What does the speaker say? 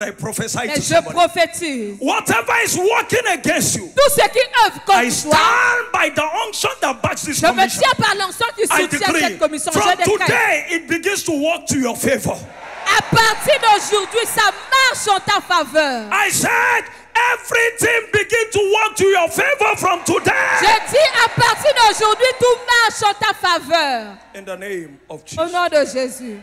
I prophesy Mais to je somebody. prophétise. Whatever is working against you, Tout ce qui œuvre contre I contre toi, by the unction that backs this je me tiens par l'encens qui I soutient decree cette commission. from Je décrète. today it begins to work to your favor. À partir d'aujourd'hui, ça marche en ta faveur. I said everything begin to work to your favor from today. Je dis à partir d'aujourd'hui, tout marche en ta faveur. In the name of Jesus. Au nom de Jésus.